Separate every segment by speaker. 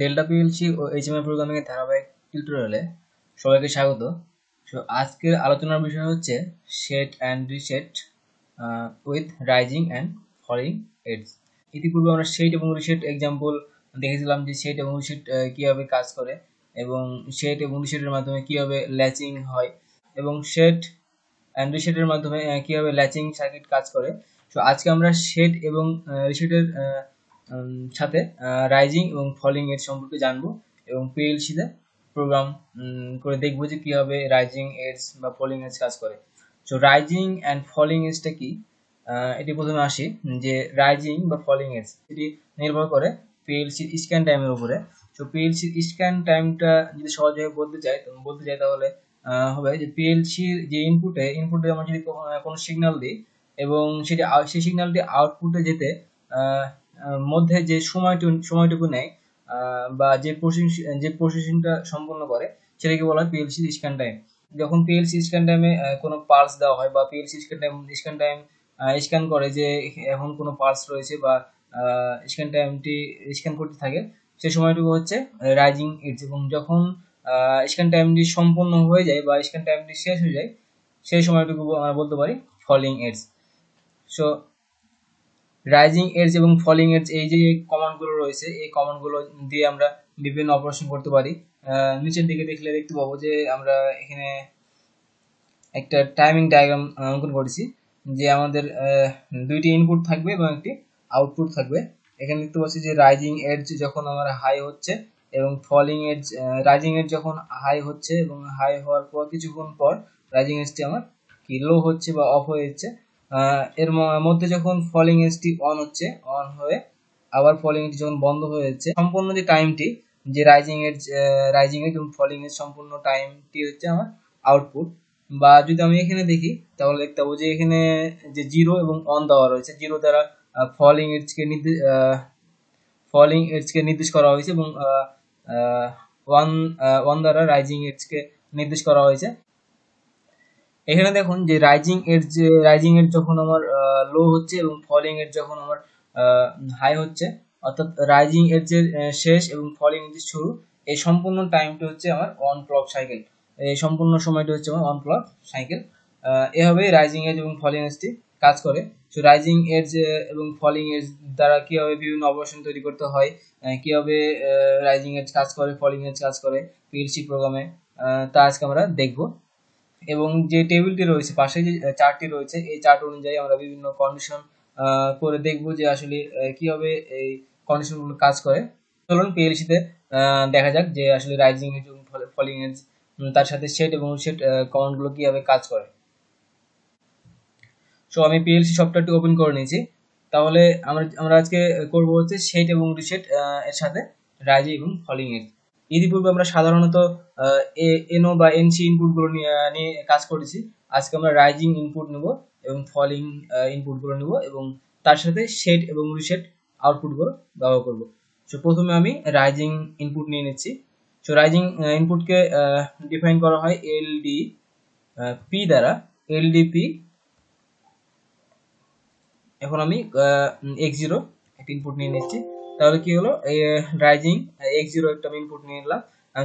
Speaker 1: Delta PLC ও HMI programming এর ধারাবাহিক টিউটোরিয়ালে সবাইকে স্বাগত। সো আজকের আলোচনার বিষয় হচ্ছে set and reset with rising and falling edges ইতিপূর্বে আমরা সেট এবং রিসেট এক্সাম্পল দেখেছিলাম যে সেট এবং রিসেট কীভাবে কাজ করে এবং সেট এবং রিসেটের মাধ্যমে কীভাবে ল্যাচিং হয় এবং সেট অ্যান্ড রিসেটের মাধ্যমে কীভাবে ল্যাচিং সার্কিট কাজ করে। সো আজকে আমরা সেট এবং রিসেটের সাথে রাইজিং এবং ফলিং এর সম্পর্কে জানব এবং পিএলসিতে প্রোগ্রাম করে দেখব যে কীভাবে রাইজিং এডস বা ফলিং এডস কাজ করে। সো রাইজিং অ্যান্ড ফলিং এডসটা কি? এটি প্রথমে আসি, যে রাইজিং বা ফলিং এডস এটি নির্ভর করে পিএলসির স্ক্যান টাইমের উপরে। সো পিএলসির স্ক্যান টাইমটা যদি সহজভাবে বলতে চাই বলতে চাই তাহলে হবে যে পিএলসির যে ইনপুটে ইনপুটে আমরা যদি কোনো সিগন্যাল দিই এবং সেটি, সেই সিগন্যালটি আউটপুটে যেতে মধ্যে যে সময়টুকু সময়টুকু নেয় বা যে প্রসেসিং যে প্রসেসিংটা সম্পন্ন করে, সেটাকে বলা হয় পিএলসি স্ক্যান টাইম যখন পিএলসি স্ক্যান টাইমে কোনো পালস দেওয়া হয় বা PLC scan time scan time scan করে যে এখন কোনো পালস রয়েছে বা স্ক্যান টাইমটি স্ক্যান করতে থাকে সেই সময়টুকু হচ্ছে রাইজিং ইটস এবং যখন স্ক্যান টাইমটি সম্পূর্ণ হয়ে যায় বা স্ক্যান টাইমটি শেষ হয়ে যায়, সেই সময়টুকু আমরা বলতে পারি falling edge so rising edge এবং ফলিং এডজ এই যে কমান্ডগুলো রয়েছে, এই কমান্ডগুলো দিয়ে আমরা বিভিন্ন অপারেশন করতে পারি। নিচের দিকে দেখলে দেখতে পাবো যে আমরা এখানে একটা টাইমিং ডায়াগ্রাম অঙ্কন করেছি, যে আমাদের দুইটি ইনপুট থাকবে এবং একটি আউটপুট থাকবে। এখানে দেখতে পাচ্ছি যে রাইজিং এডজ যখন আমার হাই হচ্ছে এবং ফলিং এডজ রাইজিং এডজ যখন হাই হচ্ছে এবং হাই হওয়ার পর, কিছুক্ষণ পর রাইজিং এজটি আমার কি লো হচ্ছে বা অফ হয়ে যাচ্ছে। এর মধ্যে যখন ফলিং এজটি অন হচ্ছে অন হয়ে আবার ফলিং এজ যখন বন্ধ হয়ে যাচ্ছে, সম্পূর্ণ যে টাইমটি যে রাইজিং এর রাইজিং এজ এবং ফলিং এজ সম্পূর্ণ টাইমটি হচ্ছে আমার আউটপুট বা যদি আমি এখানে দেখি, তাহলে দেখতে পাবো যে এখানে যে জিরো এবং অন দেওয়া রয়েছে জিরো দ্বারা ফলিং এজকে নির্দেশ ফলিং এজকে নির্দেশ করা হয়েছে এবং ওয়ান ওয়ান দ্বারা রাইজিং এজকে নির্দেশ করা হয়েছে। এখানে দেখুন যে রাইজিং এর যে রাইজিং এর যখন আমার লো হচ্ছে এবং ফলিং এর যখন আমার হাই হচ্ছে, অর্থাৎ রাইজিং এর যে শেষ এবং ফলিং এর যে শুরু, এই সম্পূর্ণ টাইমটা হচ্ছে আমার অন ক্লক সাইকেল এই সম্পূর্ণ সময়টা হচ্ছে আমার অন ক্লক সাইকেল এভাবে রাইজিং এজ এবং ফলিং এজটি কাজ করে। সো রাইজিং এজ এবং ফলিং এজ দ্বারা কীভাবে বিভিন্ন অপারেশন তৈরি করতে হয় কীভাবে রাইজিং এজ কাজ করে ফলিং এজ কাজ করে পিএলসি প্রোগ্রামে তা আজকে আমরা দেখব। এবং যে টেবিলটি রয়েছে, পাশে যে চার্টটি রয়েছে, এই চার্ট অনুযায়ী আমরা বিভিন্ন কন্ডিশন করে দেখব যে আসলে কীভাবে এই কন্ডিশনগুলো কাজ করে। চলুন পিএলসিতে দেখা যাক যে আসলে রাইজিং এজ এবং ফলিং এজ তার সাথে সেট এবং সেট কমান্ডগুলো কীভাবে কাজ করে। সো আমি পিএলসি সফটওয়্যারটি ওপেন করে নিয়েছি। তাহলে আমরা আমরা আজকে করব হচ্ছে সেট এবং রিসেট এর সাথে রাইজিং এবং ফলিং এজ ইতিপূর্বে আমরা সাধারণত এনও বা এনসি ইনপুটগুলো নিয়ে কাজ করেছি। আজকে আমরা রাইজিং ইনপুট নেব এবং ফলিং ইনপুটগুলো নেব এবং তার সাথে সেট এবং রিসেট আউটপুটগুলো ব্যবহার করব। সো প্রথমে আমি রাইজিং ইনপুট নিয়ে নিচ্ছি। সো রাইজিং ইনপুটকে ডিফাইন করা হয় এলডি পি দ্বারা। এলডিপি এখন আমি এক্স জিরো একটা ইনপুট নিয়ে নিচ্ছি। তাহলে কি হলো? রাইজিং এক্স জিরো একটা আমি ইনপুট নিয়ে নিলাম।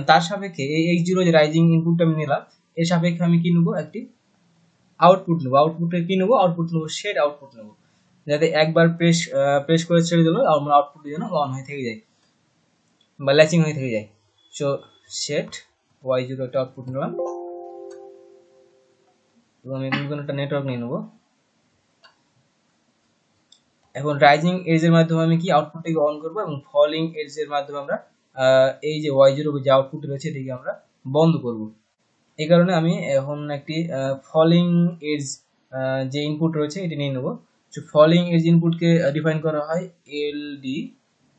Speaker 1: তার সাপেক্ষে এই এক্স জিরো যে রাইজিং ইনপুটটা আমি নিলাম, এর সাপেক্ষে আমি কি নেব? একটি আউটপুট নেব। আউটপুটে কি নেব? আউটপুট নেব সেট আউটপুট নেব। যাতে একবার প্রেস প্রেস করে ছেড়ে দিল আমার আউটপুটটি যেন অন হয়ে থেকে যায় বা ল্যাচিং হয়ে থেকে যায়। সো সেট ওয়াই জিরো একটা আউটপুট নিলাম। এবং আমি নতুন একটা নেটওয়ার্ক নিয়ে নেব। এখন রাইজিং এজের মাধ্যমে আমি কি আউটপুটটাকে অন করব এবং ফলিং এজের মাধ্যমে আমরা এই যে ওয়াই জিরো যে আউটপুট রয়েছে এটিকে আমরা বন্ধ করব। এই কারণে আমি এখন একটি ফলিং এজ যে ইনপুট রয়েছে এটি নিয়ে নেব। তো ফলিং এজ ইনপুটকে ডিফাইন করা হয় এল ডি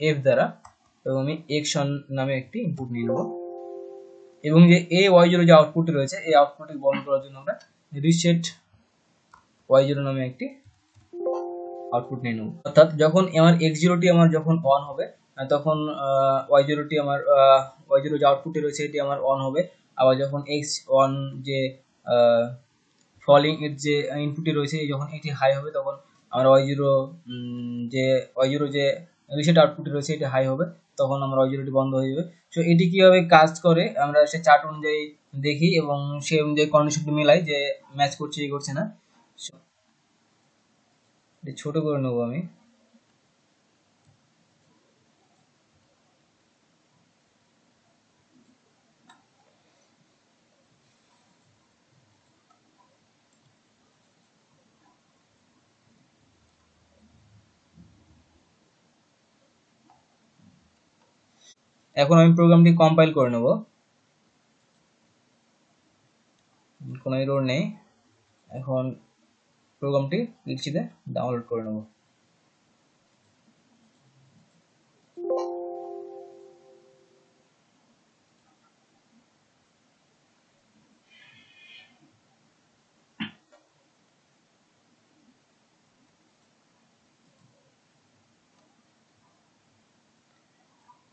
Speaker 1: এফ দ্বারা এবং আমি এক্সন নামে একটি ইনপুট নিয়ে নেব। এবং যে এ ওয়াই জিরো যে আউটপুট রয়েছে, এই আউটপুটকে বন্ধ করার জন্য আমরা রিসেট ওয়াই জিরো নামে একটি আউটপুট নিয়ে নেব। অর্থাৎ যখন আমার এক্স জিরোটি আমার যখন অন হবে তখন ওয়াই জিরোটি আমার ওয়াই জিরো যে আউটপুটটি রয়েছে এটি আমার অন হবে। আবার যখন এক্স অন যে ফলিং এর যে ইনপুটটি রয়েছে যখন এটি হাই হবে, তখন আমার ওয়াই জিরো যে ওয়াই জিরো যে রিসেট আউটপুট রয়েছে, এটি হাই হবে। তখন আমার ওয়াই জিরোটি বন্ধ হয়ে যাবে। সো এটি কীভাবে কাজ করে, আমরা সে চার্ট অনুযায়ী দেখি এবং সেই অনুযায়ী কন্ডিশনটি মিলাই যে ম্যাচ করছে এই করছে না। ছোট করে নেব আমি। এখন আমি প্রোগ্রামটি কম্পাইল করে নেব। কোনো এরর নেই। এখন প্রোগ্রামটি পিসিতে ডাউনলোড করে নেব।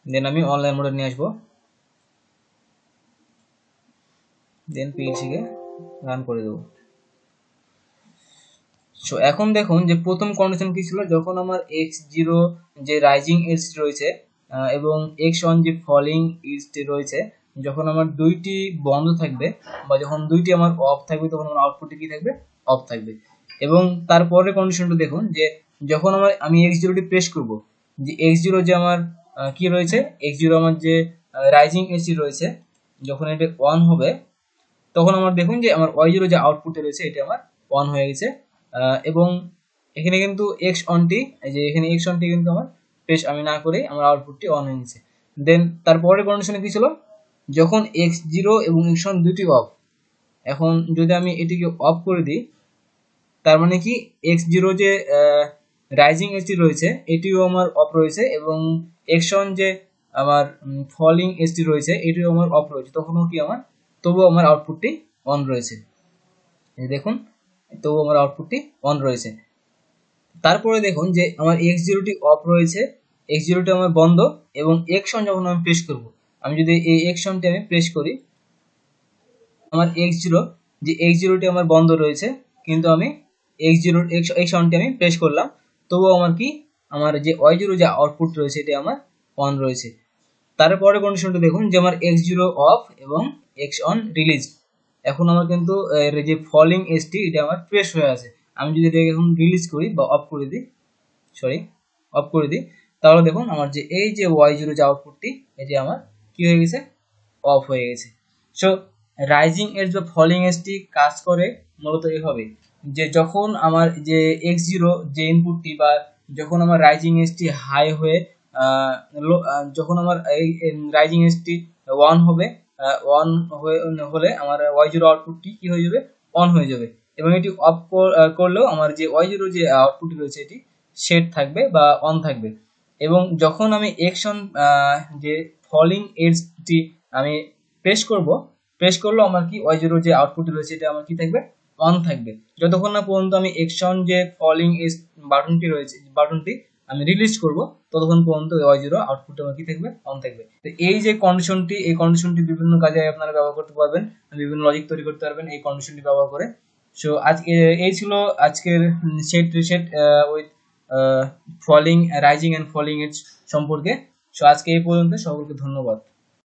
Speaker 1: দেন আমি অনলাইন মোডে নিয়ে আসব। দেন পিএইচসিকে রান করে দেবো। সো এখন দেখুন যে প্রথম কন্ডিশন কি ছিল? যখন আমার এক্স জিরো যে রাইজিং এজ রয়েছে এবং এক্স ওয়ান যে ফলিং ইজ রয়েছে, যখন আমার দুইটি বন্ধ থাকবে বা যখন দুইটি আমার অফ থাকবে, তখন আমার আউটপুটে কি থাকবে? অফ থাকবে। এবং তারপরে কন্ডিশনটা দেখুন যে যখন আমার, আমি এক্স জিরোটি প্রেস করব, যে এক্স জিরো যে আমার কি রয়েছে? এক্স জিরো আমার যে রাইজিং এসি রয়েছে, যখন এটা অন হবে, তখন আমার দেখুন যে আমার ওয়াই জিরো যে আউটপুটে রয়েছে, এটা আমার অন হয়ে গেছে। এবং এখানে কিন্তু এক্স অনটি এই যে এখানে এক্স অনটি কিন্তু আমার প্রেস আমি না করে আমার আউটপুটটি অন হয়ে গেছে। দেন তারপরের কন্ডিশনে কি ছিল? যখন এক্স জিরো এবং এক্স অন দুটি অফ এখন যদি আমি এটিকে অফ করে দিই, তার মানে কি এক্স জিরো যে রাইজিং এসটি রয়েছে, এটিও আমার অফ রয়েছে এবং এক্স অন যে আমার ফলিং এসটি রয়েছে, এটিও আমার অফ রয়েছে। তখনও কি আমার, তবুও আমার আউটপুটটি অন রয়েছে। দেখুন তবু আমার আউটপুটটি অন রয়েছে। তারপরে দেখুন যে আমার এক্স জিরোটি অফ রয়েছে এক্স জিরোটি আমার বন্ধ এবং এক্স অন যখন আমি প্রেস করব, আমি যদি এই এক্স অনটি আমি প্রেস করি, আমার এক্স জিরো যে এক্স জিরোটি আমার বন্ধ রয়েছে, কিন্তু আমি এক্স জিরো অনটি আমি প্রেস করলাম, তবুও আমার কি? আমার যে ওয়াই জিরো যে আউটপুট রয়েছে, এটি আমার অন রয়েছে। তারপরে কন্ডিশনটা দেখুন যে আমার এক্স জিরো অফ এবং এক্স অন রিলিজ এখন আমার কিন্তু, এর যে ফলিং এসটি এটা আমার প্রেস হয়ে আছে। আমি যদি এটাকে এখন রিলিজ করি বা অফ করে দিই সরি অফ করে দিই, তাহলে দেখুন আমার যে এই যে ওয়াই জিরো যে আউটপুটটি এটি আমার কি হয়ে গেছে? অফ হয়ে গেছে। সো রাইজিং এজ বা ফলিং এজটি কাজ করে মূলত এভাবে যে যখন আমার যে এক্স জিরো যে ইনপুটটি বা যখন আমার রাইজিং এজটি হাই হয়ে যখন আমার এই রাইজিং এজটি ওয়ান হবে ওয়ান হলে আমার ওয়াই জিরো আউটপুটটি কি হয়ে যাবে? অন হয়ে যাবে। এবং এটি অফ করলেও আমার যে ওয়াই জিরো যে আউটপুট রয়েছে এটি সেট থাকবে বা অন থাকবে। এবং যখন আমি একশন যে ফলিং এজটি আমি প্রেস করব প্রেস করলেও আমার কি ওয়াই জিরো যে আউটপুট রয়েছে এটা আমার কি থাকবে? অন থাকবে। যতক্ষণ না পর্যন্ত আমি একশন যে ফলিং এজ বাটনটি রয়েছে বাটনটি আমি রিলিজ করব, ততক্ষণ পর্যন্ত ওয়াই জিরো আউটপুট আমার কি থাকবে? অন থাকবে। তো এই যে কন্ডিশনটি এই কন্ডিশনটি বিভিন্ন কাজে আপনারা ব্যবহার করতে পারবেন, বিভিন্ন লজিক তৈরি করতে পারবেন এই কন্ডিশনটি ব্যবহার করে। সো আজকে, এই ছিল আজকের set reset with falling rising and falling এর সম্পর্কে। সো আজকে এই পর্যন্ত, সকলকে ধন্যবাদ।